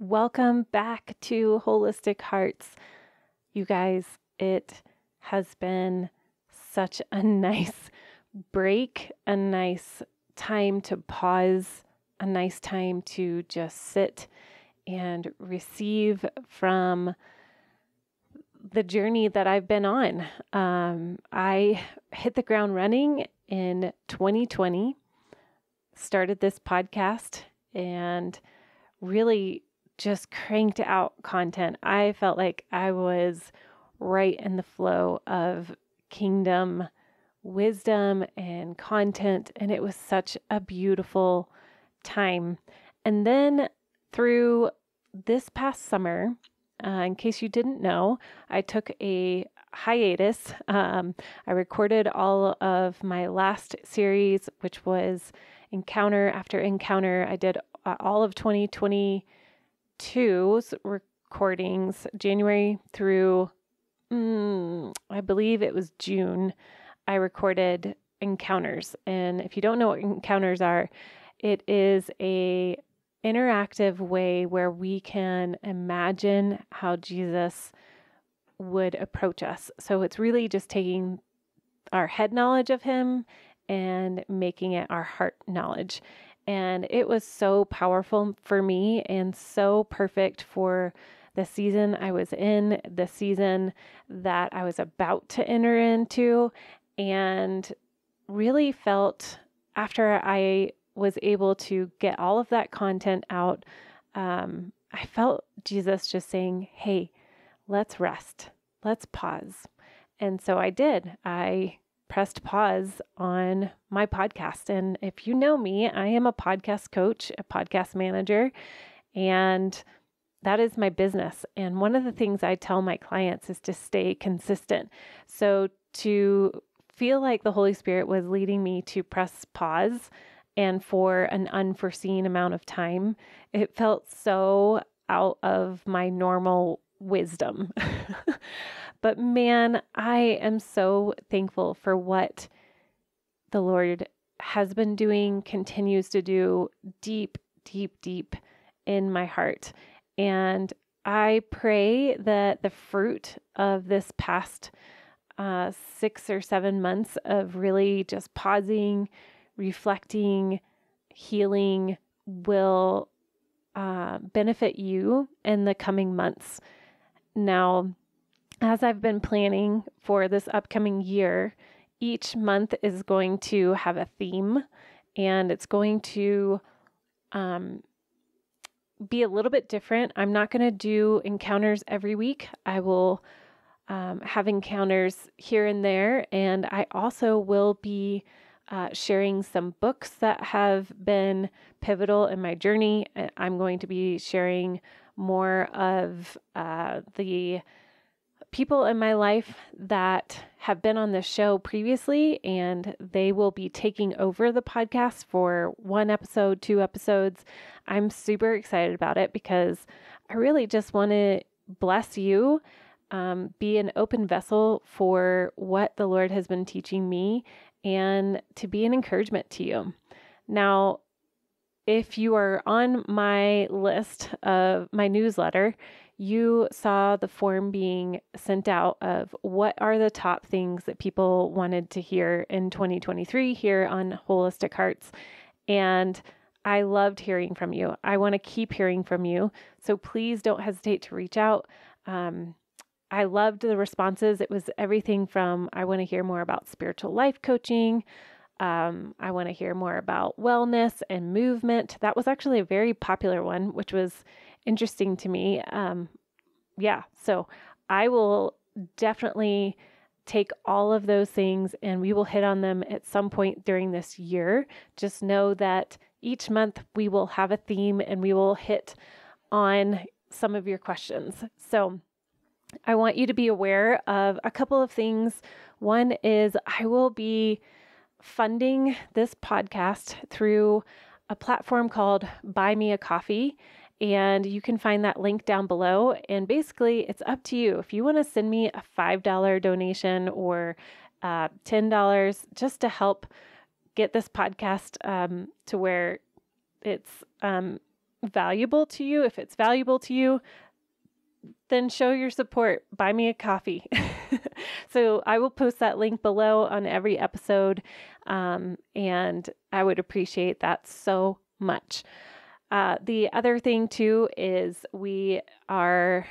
Welcome back to Wholistic Hearts. You guys, it has been such a nice break, a nice time to pause, a nice time to just sit and receive from the journey that I've been on. Um, I hit the ground running in 2020, started this podcast, and really just cranked out content. I felt like I was right in the flow of kingdom wisdom and content, and it was such a beautiful time. And then through this past summer, uh, in case you didn't know, I took a hiatus. Um, I recorded all of my last series, which was Encounter After Encounter. I did uh, all of 2022's recordings, January through, mm, I believe it was June. I recorded encounters. And if you don't know what encounters are, it is a interactive way where we can imagine how Jesus would approach us. So it's really just taking our head knowledge of him and making it our heart knowledge. And it was so powerful for me and so perfect for the season I was in, the season that I was about to enter into, and really felt after I was able to get all of that content out, um, I felt Jesus just saying, Hey, let's rest, let's pause. And so I did. I pressed pause on my podcast. And if you know me, I am a podcast coach, a podcast manager, and that is my business. And one of the things I tell my clients is to stay consistent. So to feel like the Holy Spirit was leading me to press pause and for an unforeseen amount of time. It felt so out of my normal wisdom. but man, I am so thankful for what the Lord has been doing, continues to do deep, deep, deep in my heart. And I pray that the fruit of this past uh, six or seven months of really just pausing, reflecting, healing will uh, benefit you in the coming months. Now, as I've been planning for this upcoming year, each month is going to have a theme and it's going to um, be a little bit different. I'm not going to do encounters every week. I will um, have encounters here and there, and I also will be uh, sharing some books that have been pivotal in my journey. I'm going to be sharing more of uh, the people in my life that have been on the show previously, and they will be taking over the podcast for one episode, two episodes. I'm super excited about it because I really just want to bless you. Um, be an open vessel for what the Lord has been teaching me and to be an encouragement to you. Now, if you are on my list of my newsletter, you saw the form being sent out of what are the top things that people wanted to hear in 2023 here on Wholistic Hearts. And I loved hearing from you. I want to keep hearing from you. So please don't hesitate to reach out. Um, I loved the responses. It was everything from I want to hear more about spiritual life coaching. Um, I want to hear more about wellness and movement. That was actually a very popular one, which was interesting to me. Um, yeah, so I will definitely take all of those things and we will hit on them at some point during this year. Just know that each month we will have a theme and we will hit on some of your questions. So, I want you to be aware of a couple of things. One is I will be funding this podcast through a platform called Buy Me a Coffee. And you can find that link down below. And basically, it's up to you. If you want to send me a $5 donation or uh, $10 just to help get this podcast um, to where it's um, valuable to you, if it's valuable to you, then show your support. Buy me a coffee. so I will post that link below on every episode. Um, and I would appreciate that so much. Uh, the other thing, too, is we are,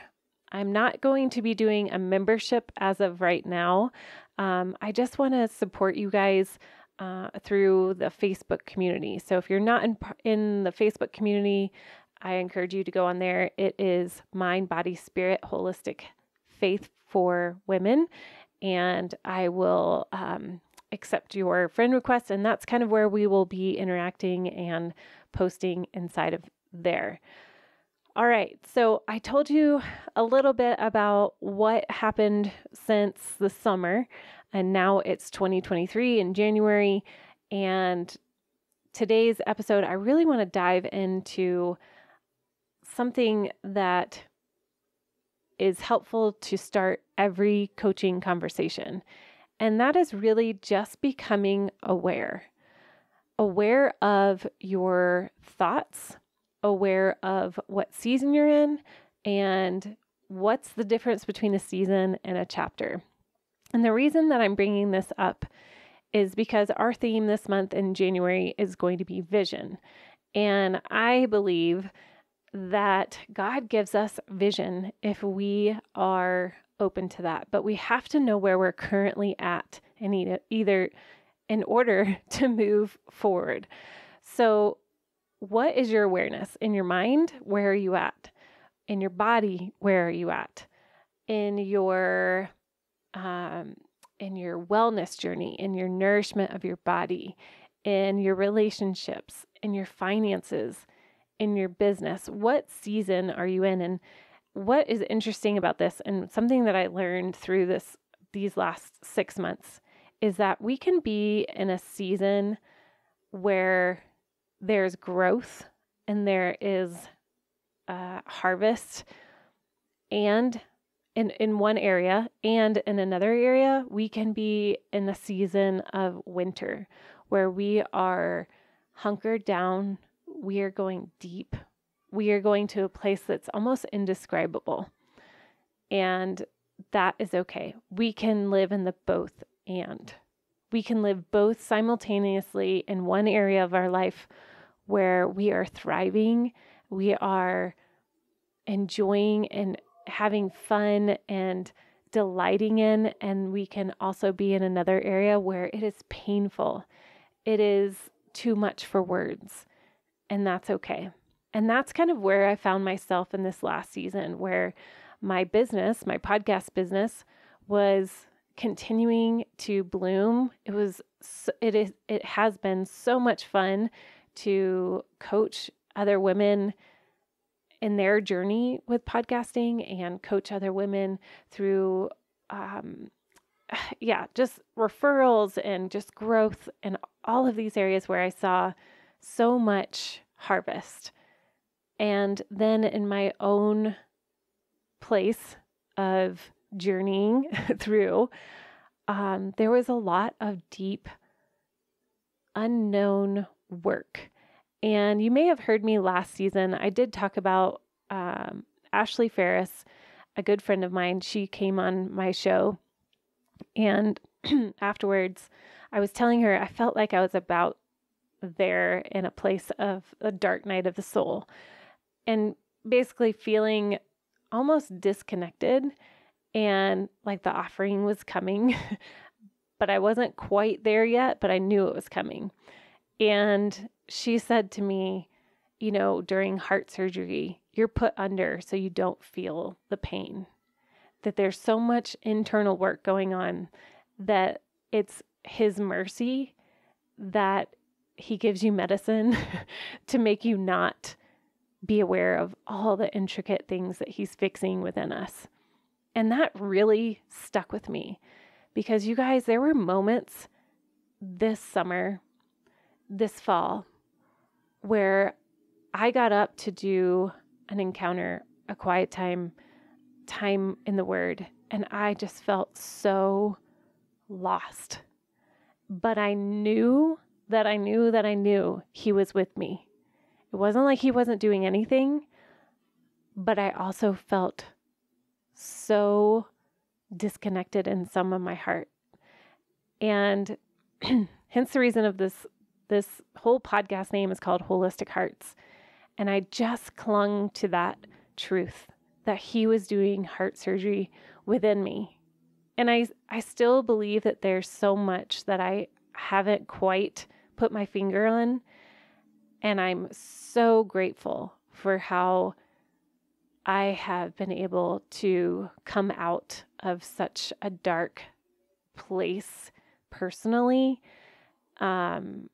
I'm not going to be doing a membership as of right now. Um, I just want to support you guys. Uh, through the Facebook community. So if you're not in in the Facebook community, I encourage you to go on there. It is Mind, Body, Spirit Holistic Faith for Women. And I will um, accept your friend request. And that's kind of where we will be interacting and posting inside of there. All right, so I told you a little bit about what happened since the summer, and now it's 2023 in January. And today's episode, I really want to dive into something that is helpful to start every coaching conversation. And that is really just becoming aware. Aware of your thoughts, aware of what season you're in, and what's the difference between a season and a chapter. And the reason that I'm bringing this up is because our theme this month in January is going to be vision. And I believe that God gives us vision if we are open to that. But we have to know where we're currently at and either in order to move forward. So, what is your awareness in your mind? Where are you at? In your body, where are you at? In your um, in your wellness journey, in your nourishment of your body, in your relationships, in your finances, in your business? What season are you in? And what is interesting about this and something that I learned through this these last 6 months is that we can be in a season where there's growth and there is uh, harvest and in, in one area and in another area we can be in a season of winter where we are hunkered down we are going deep. We are going to a place that's almost indescribable. And that is okay. We can live in the both and. We can live both simultaneously in one area of our life where we are thriving, we are enjoying and having fun and delighting in, and we can also be in another area where it is painful. It is too much for words and that's okay. And that's kind of where I found myself in this last season, where my business, my podcast business, was continuing to bloom. It was, it is, it has been so much fun to coach other women in their journey with podcasting and coach other women through, um, yeah, just referrals and just growth and all of these areas where I saw so much harvest. And then in my own place of journeying through, um, there was a lot of deep, unknown work. And you may have heard me last season. I did talk about um, Ashley Ferris, a good friend of mine. She came on my show. And afterwards, I was telling her I felt like I was about there in a place of a dark night of the soul and basically feeling almost disconnected and like the offering was coming, but I wasn't quite there yet, but I knew it was coming. And she said to me, you know, during heart surgery, you're put under so you don't feel the pain. That there's so much internal work going on that it's His mercy that he gives you medicine to make you not be aware of all the intricate things that he's fixing within us. And that really stuck with me because you guys, there were moments this summer, this fall, where I got up to do an encounter, a quiet time, time in the Word, and I just felt so lost. But I knew that I knew that I knew He was with me. It wasn't like he wasn't doing anything, but I also felt so disconnected in some of my heart. And hence the reason of this this whole podcast name is called Wholistic Hearts. And I just clung to that truth that he was doing heart surgery within me. And I I still believe that there's so much that I haven't quite put my finger on. And I'm so grateful for how I have been able to come out of such a dark place personally. Um,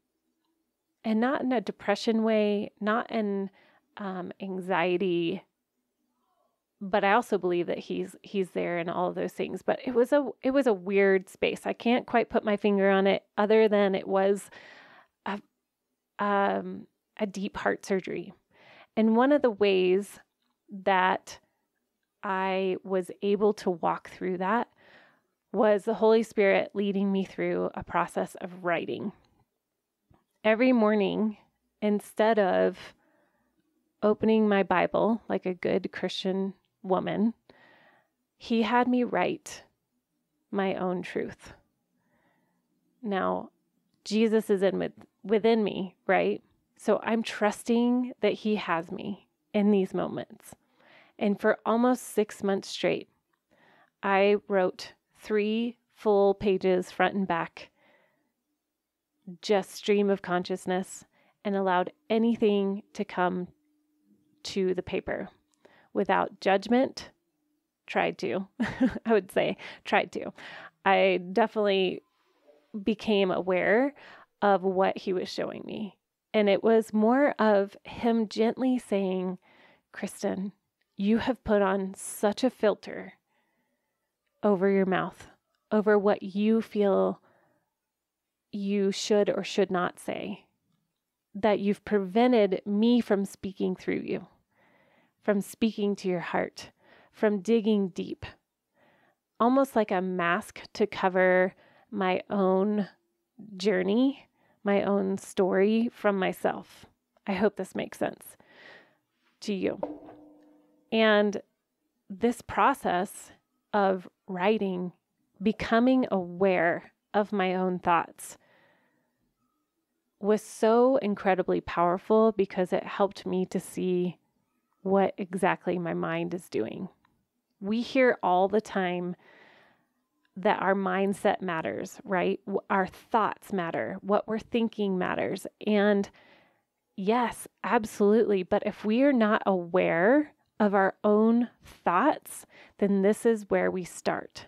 and not in a depression way, not in um, anxiety but I also believe that he's he's there in all of those things. But it was a it was a weird space. I can't quite put my finger on it, other than it was a um, a deep heart surgery. And one of the ways that I was able to walk through that was the Holy Spirit leading me through a process of writing. Every morning, instead of opening my Bible like a good Christian woman, he had me write my own truth. Now, Jesus is in with, within me, right? So I'm trusting that he has me in these moments. And for almost six months straight, I wrote three full pages, front and back, just stream of consciousness, and allowed anything to come to the paper without judgment. Tried to, I would say, tried to. I definitely became aware of what he was showing me. And it was more of him gently saying, Kristin, you have put on such a filter over your mouth, over what you feel you should or should not say, that you've prevented me from speaking through you from speaking to your heart, from digging deep, almost like a mask to cover my own journey, my own story from myself. I hope this makes sense to you. And this process of writing, becoming aware of my own thoughts, was so incredibly powerful because it helped me to see what exactly my mind is doing. We hear all the time that our mindset matters, right? Our thoughts matter, what we're thinking matters. And yes, absolutely. But if we are not aware of our own thoughts, then this is where we start.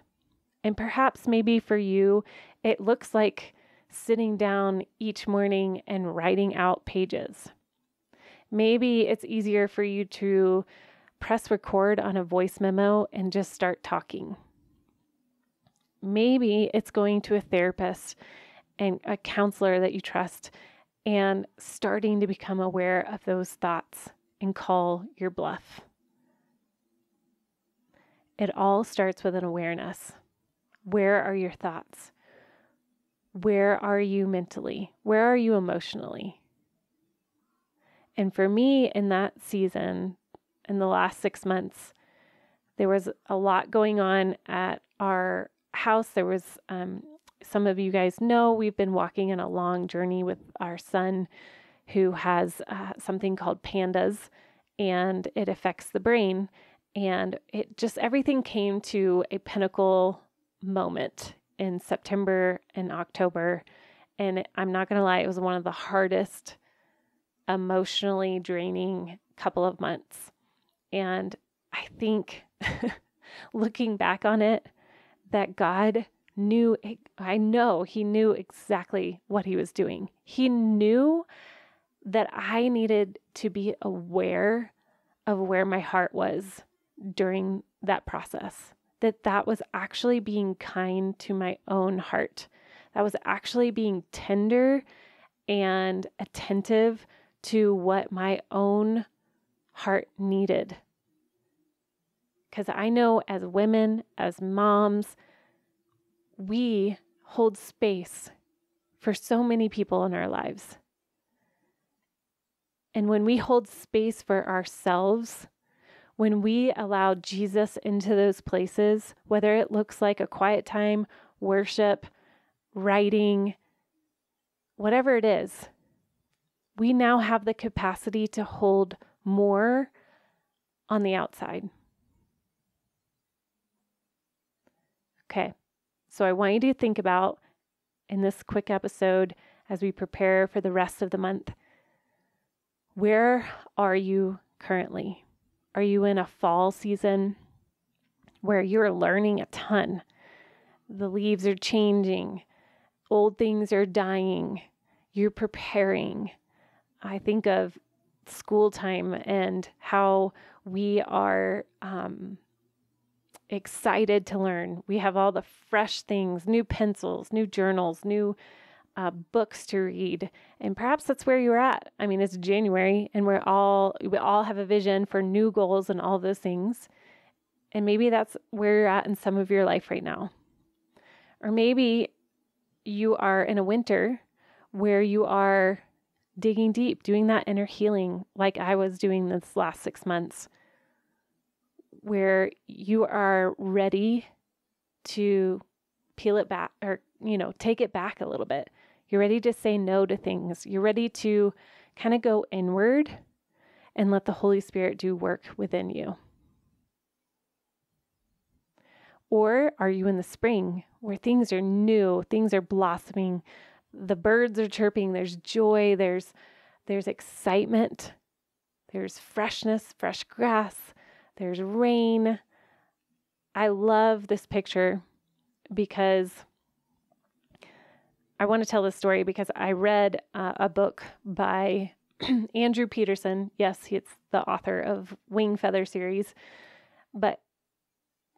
And perhaps maybe for you, it looks like sitting down each morning and writing out pages, Maybe it's easier for you to press record on a voice memo and just start talking. Maybe it's going to a therapist and a counselor that you trust and starting to become aware of those thoughts and call your bluff. It all starts with an awareness. Where are your thoughts? Where are you mentally? Where are you emotionally? And for me, in that season, in the last six months, there was a lot going on at our house. There was, um, some of you guys know, we've been walking in a long journey with our son who has uh, something called PANDAS and it affects the brain. And it just everything came to a pinnacle moment in September and October. And I'm not going to lie, it was one of the hardest emotionally draining couple of months. And I think looking back on it, that God knew, I know He knew exactly what He was doing. He knew that I needed to be aware of where my heart was during that process. That that was actually being kind to my own heart. That was actually being tender and attentive to what my own heart needed. Because I know as women, as moms, we hold space for so many people in our lives. And when we hold space for ourselves, when we allow Jesus into those places, whether it looks like a quiet time, worship, writing, whatever it is, we now have the capacity to hold more on the outside. Okay, so I want you to think about in this quick episode as we prepare for the rest of the month where are you currently? Are you in a fall season where you're learning a ton? The leaves are changing, old things are dying, you're preparing. I think of school time and how we are um, excited to learn. We have all the fresh things, new pencils, new journals, new uh, books to read, and perhaps that's where you're at. I mean, it's January, and we're all we all have a vision for new goals and all those things, and maybe that's where you're at in some of your life right now, or maybe you are in a winter where you are digging deep, doing that inner healing, like I was doing this last six months, where you are ready to peel it back or you know take it back a little bit you're ready to say no to things. You're ready to kind of go inward and let the Holy Spirit do work within you. Or are you in the spring where things are new, things are blossoming, the birds are chirping, there's joy, there's there's excitement, there's freshness, fresh grass, there's rain. I love this picture because I want to tell this story because I read uh, a book by Andrew Peterson. Yes, he's the author of Wingfeather series, but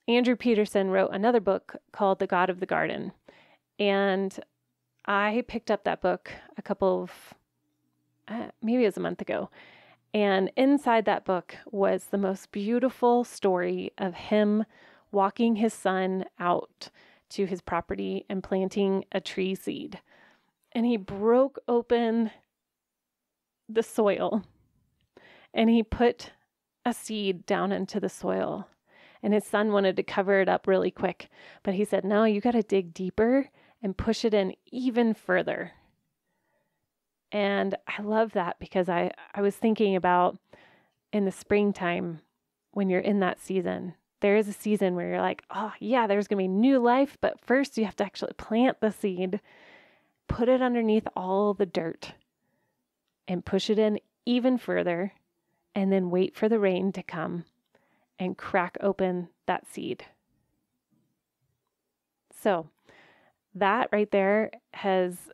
Andrew Peterson wrote another book called The God of the Garden. And I picked up that book a couple of, uh, maybe it was a month ago. And inside that book was the most beautiful story of him walking his son out to his property and planting a tree seed. And he broke open the soil and he put a seed down into the soil. And his son wanted to cover it up really quick, but he said, No, you got to dig deeper and push it in even further. And I love that because I, I was thinking about in the springtime when you're in that season there is a season where you're like, oh, yeah, there's going to be new life, but first you have to actually plant the seed, put it underneath all the dirt, and push it in even further, and then wait for the rain to come and crack open that seed. So, that right there has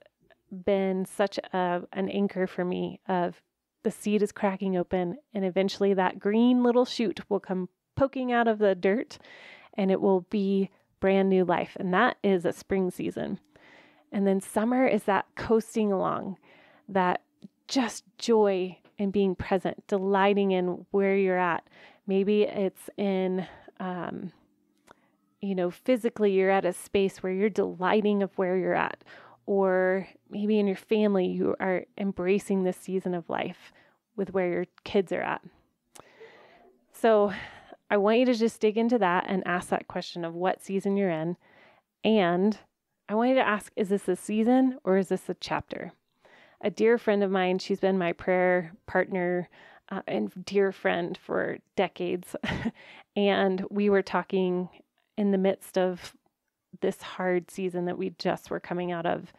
been such a, an anchor for me of the seed is cracking open and eventually that green little shoot will come poking out of the dirt and it will be brand new life. And that is a spring season. And then summer is that coasting along, that just joy in being present, delighting in where you're at. Maybe it's in, um, you know, physically you're at a space where you're delighting of where you're at. Or maybe in your family, you are embracing this season of life with where your kids are at. So I want you to just dig into that and ask that question of what season you're in. And I want you to ask is this a season or is this a chapter? A dear friend of mine, she's been my prayer partner uh, and dear friend for decades. and we were talking in the midst of this hard season that we just were coming out of.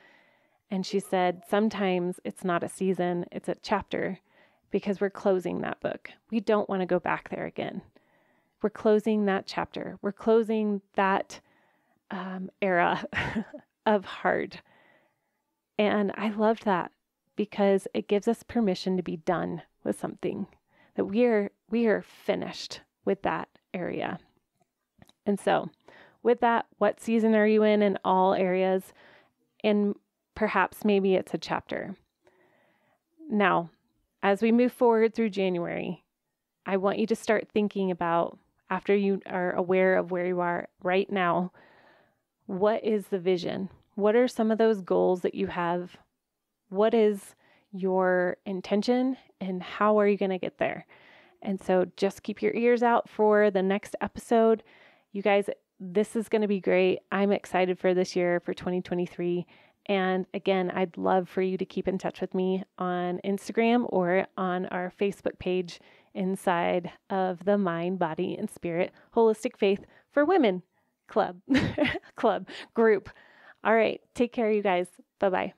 And she said, Sometimes it's not a season, it's a chapter because we're closing that book. We don't want to go back there again we're closing that chapter. We're closing that um, era of hard. And I loved that because it gives us permission to be done with something that we are we are finished with that area. And so, with that, what season are you in in all areas? And perhaps maybe it's a chapter. Now, as we move forward through January, I want you to start thinking about after you are aware of where you are right now, what is the vision? What are some of those goals that you have? What is your intention and how are you going to get there. And so just keep your ears out for the next episode. You guys, this is going to be great. I'm excited for this year for 2023. And again, I'd love for you to keep in touch with me on Instagram or on our Facebook page inside of the Mind, Body, and Spirit Holistic Faith for Women Club, Club, Group. All right. Take care, you guys. Bye bye.